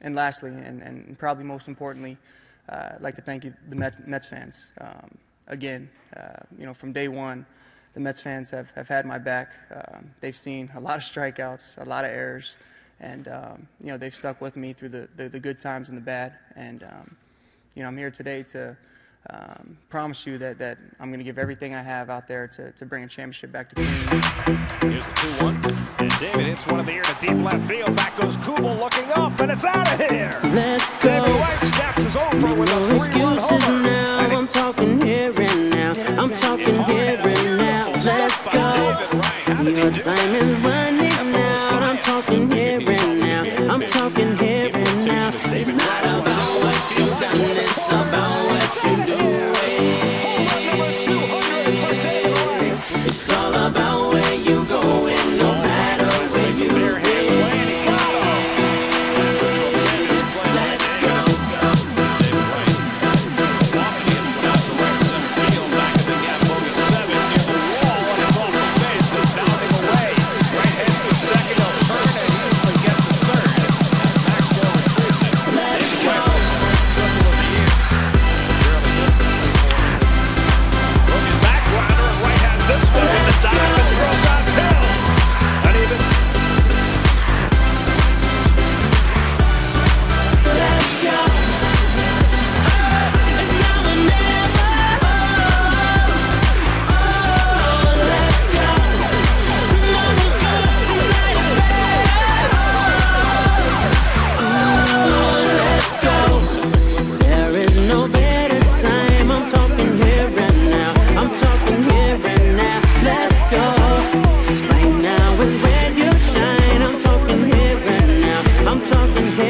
and lastly, and, and probably most importantly, uh, I'd like to thank you, the Mets, Mets fans. Um, again, uh, you know, from day one, the Mets fans have, have had my back. Um, they've seen a lot of strikeouts, a lot of errors, and um, you know they've stuck with me through the, the, the good times and the bad. And um, you know I'm here today to um, promise you that, that I'm going to give everything I have out there to, to bring a championship back to Queens. Here's the 2-1. And David hits one of the air to deep left field. Back goes Kubel looking up, and it's out of here. Let's go. David Wright snaps his over Make with no a three-run excuses now. I'm talking here and now. I'm talking here and now. Let's go. Your time is running out. I'm talking here and now. I'm talking here and now. It's not no I'm talking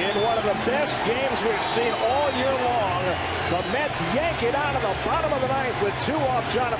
In one of the best games we've seen all year long, the Mets yank it out of the bottom of the ninth with two off Jonathan.